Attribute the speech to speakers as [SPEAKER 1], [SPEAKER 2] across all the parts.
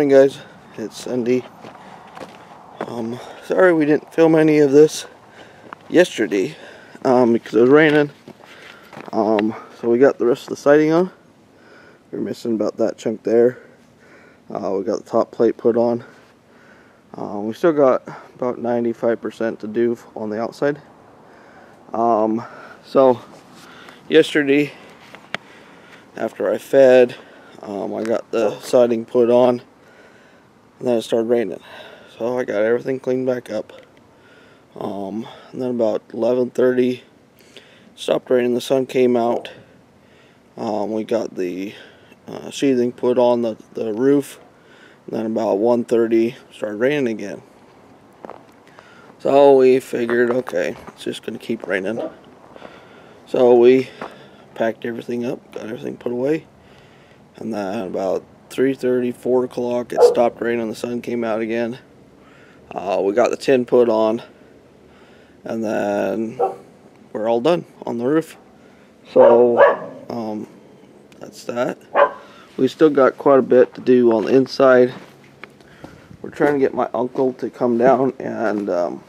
[SPEAKER 1] morning guys. It's Sunday. Um sorry we didn't film any of this yesterday um because it was raining. Um so we got the rest of the siding on. We're missing about that chunk there. Uh, we got the top plate put on. Um, we still got about 95% to do on the outside. Um so yesterday after I fed um, I got the siding put on and then it started raining. So I got everything cleaned back up. Um, and then about 11:30 stopped raining. The sun came out. Um, we got the uh, sheathing put on the, the roof. And then about 1:30 started raining again. So we figured okay it's just gonna keep raining. So we packed everything up got everything put away. And then about 3.30, 4 o'clock, it stopped raining, the sun came out again. Uh, we got the tin put on, and then we're all done on the roof. So, um, that's that. We still got quite a bit to do on the inside. We're trying to get my uncle to come down and um,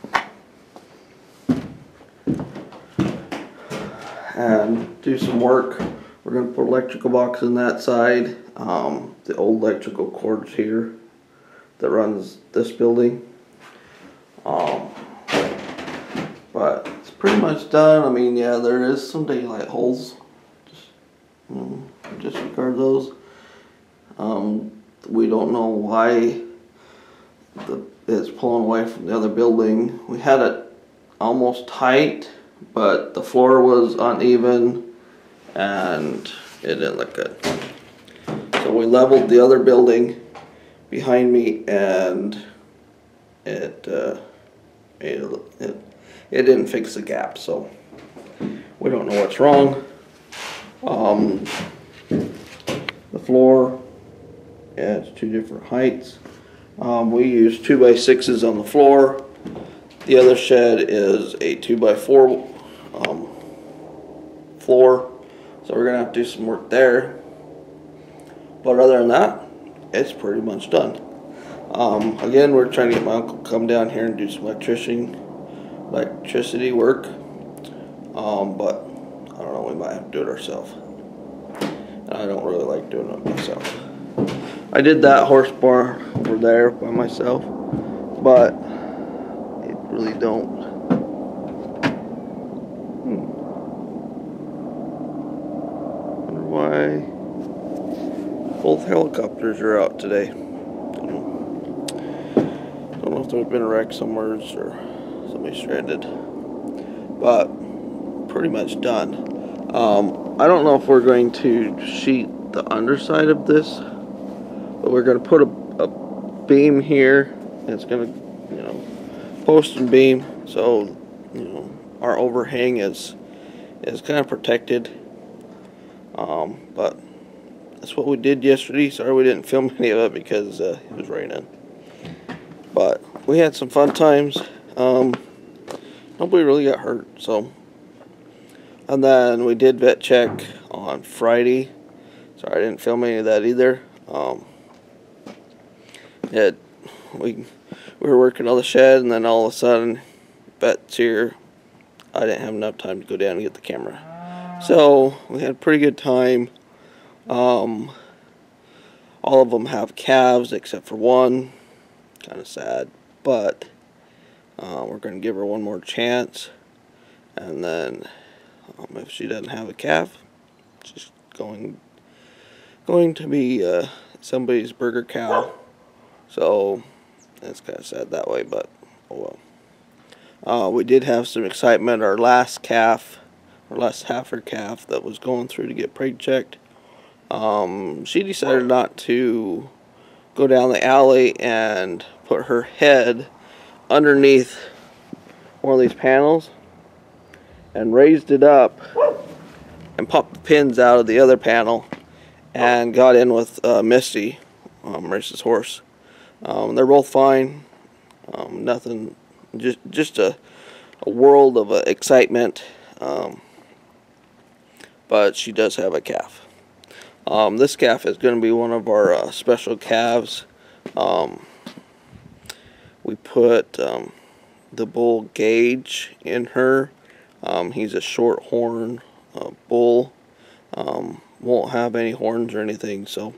[SPEAKER 1] and do some work we're going to put electrical box in that side. Um, the old electrical cords here that runs this building. Um, but it's pretty much done. I mean, yeah, there is some daylight holes. Just, you know, disregard those. Um, we don't know why the, it's pulling away from the other building. We had it almost tight, but the floor was uneven and it didn't look good. So we leveled the other building behind me and it, uh, it, it, it didn't fix the gap so we don't know what's wrong. Um, the floor, yeah, it's two different heights. Um, we use two by sixes on the floor. The other shed is a two by four um, floor so we're gonna have to do some work there. But other than that, it's pretty much done. Um, again, we're trying to get my uncle to come down here and do some electrician, electricity work. Um, but I don't know, we might have to do it ourselves. And I don't really like doing it myself. I did that horse bar over there by myself, but it really don't why both helicopters are out today. Don't know if there's been a wreck somewhere or somebody stranded, but pretty much done. Um, I don't know if we're going to sheet the underside of this, but we're going to put a, a beam here. It's going to, you know, post and beam, so you know our overhang is is kind of protected um, but that's what we did yesterday. Sorry we didn't film any of it because uh, it was raining. But we had some fun times. Um, nobody really got hurt. So, and then we did vet check on Friday. Sorry I didn't film any of that either. Um, it we we were working on the shed, and then all of a sudden, vet's here. I didn't have enough time to go down and get the camera. So we had a pretty good time. Um, all of them have calves except for one. Kind of sad, but uh, we're going to give her one more chance. And then um, if she doesn't have a calf, she's going going to be uh, somebody's burger cow. So it's kind of sad that way, but oh well. Uh, we did have some excitement. Our last calf or last heifer calf that was going through to get preg checked. Um, she decided not to go down the alley and put her head underneath one of these panels and raised it up and popped the pins out of the other panel and got in with uh, Misty, um, Marissa's horse. Um, they're both fine. Um, nothing, just just a, a world of uh, excitement. Um, but she does have a calf. Um, this calf is going to be one of our uh, special calves Um, we put um, the bull Gage in her. Um, he's a short horn uh, bull. Um, won't have any horns or anything, so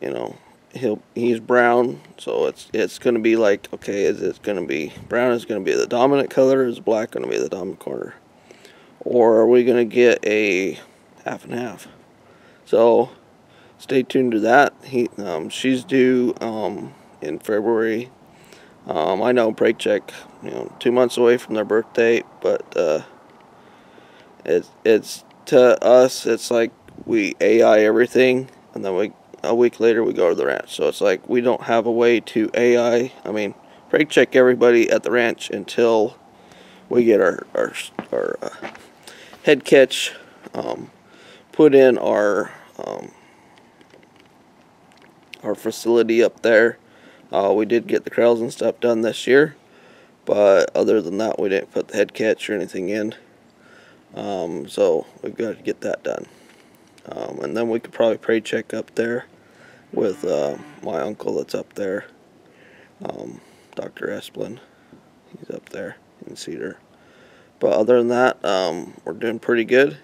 [SPEAKER 1] you know he'll he's brown. So it's it's gonna be like okay, is it gonna be brown? Is gonna be the dominant color? Is black gonna be the dominant color? Or are we gonna get a half and half? So stay tuned to that. He um, she's due um, in February um, I know preg check, you know, two months away from their birthday, but uh, it's it's to us, it's like we AI everything, and then we a week later we go to the ranch. So it's like we don't have a way to AI. I mean, preg check everybody at the ranch until we get our our, our uh, head catch um, put in our um, our facility up there uh, we did get the corrals and stuff done this year, but other than that, we didn't put the head catch or anything in. Um, so we've got to get that done. Um, and then we could probably preg check up there with uh, my uncle that's up there, um, Dr. Esplin. He's up there in Cedar. But other than that, um, we're doing pretty good.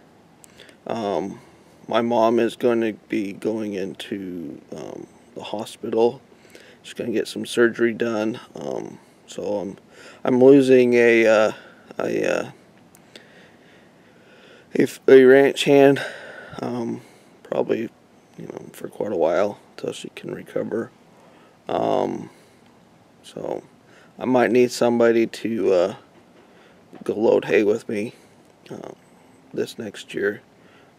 [SPEAKER 1] Um, my mom is going to be going into um, the hospital She's gonna get some surgery done. Um, so I'm I'm losing a uh, a, uh, a, a ranch hand, um, probably you know for quite a while until she can recover. Um, so I might need somebody to uh, go load hay with me uh, this next year.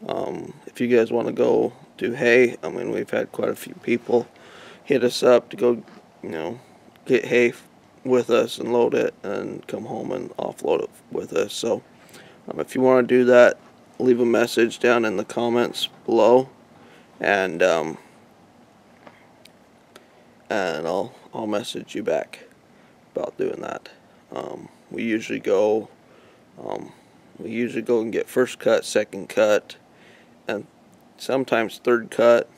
[SPEAKER 1] Um, if you guys want to go do hay, I mean we've had quite a few people hit us up to go, you know, get hay with us and load it and come home and offload it with us. So um, if you want to do that, leave a message down in the comments below and um, and I'll I'll message you back about doing that. Um, we usually go um, we usually go and get first cut, second cut, and sometimes third cut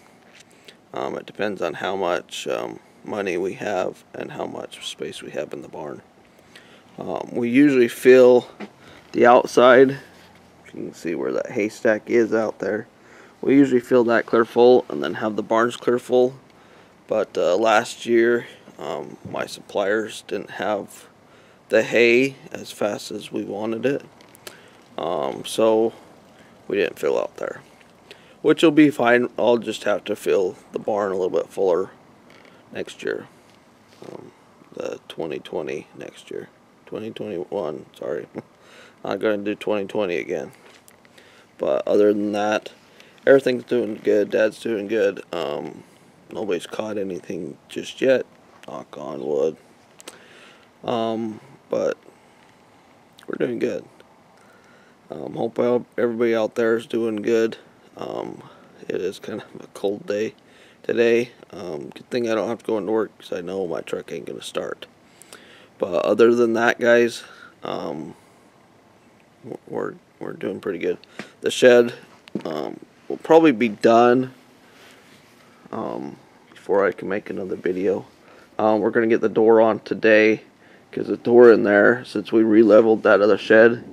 [SPEAKER 1] um, it depends on how much um, money we have and how much space we have in the barn. Um, we usually fill the outside. You can see where that haystack is out there. We usually fill that clear full and then have the barns clear full. But uh, last year, um, my suppliers didn't have the hay as fast as we wanted it. Um, so we didn't fill out there which will be fine. I'll just have to fill the barn a little bit fuller next year. Um, the 2020 next year. 2021, sorry. Not going to do 2020 again. But other than that, everything's doing good. Dad's doing good. Um, nobody's caught anything just yet. Knock on wood. Um, but we're doing good. Um, hope everybody out there is doing good. Um, it is kind of a cold day today. Um, good thing I don't have to go into work because I know my truck ain't going to start. But other than that, guys, um, we're, we're doing pretty good. The shed um, will probably be done um, before I can make another video. Um, we're going to get the door on today because the door in there, since we re-leveled that other shed,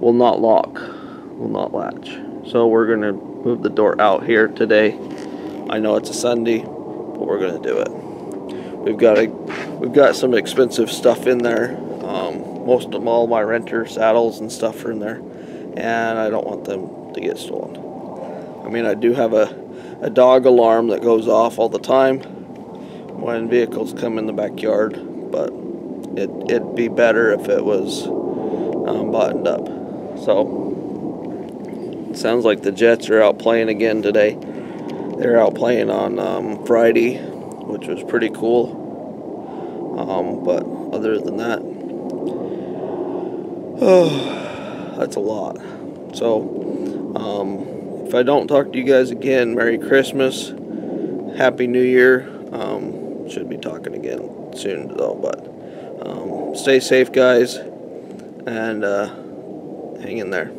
[SPEAKER 1] will not lock, will not latch. So we're going to move the door out here today. I know it's a Sunday, but we're going to do it. We've got a, we've got some expensive stuff in there. Um, most of all my renter saddles and stuff are in there, and I don't want them to get stolen. I mean, I do have a, a dog alarm that goes off all the time when vehicles come in the backyard, but it, it'd be better if it was um, buttoned up. So sounds like the Jets are out playing again today. They're out playing on um, Friday, which was pretty cool. Um, but other than that, oh, that's a lot. So, um, if I don't talk to you guys again, Merry Christmas, Happy New Year. Um, should be talking again soon though, but um, stay safe, guys, and uh, hang in there.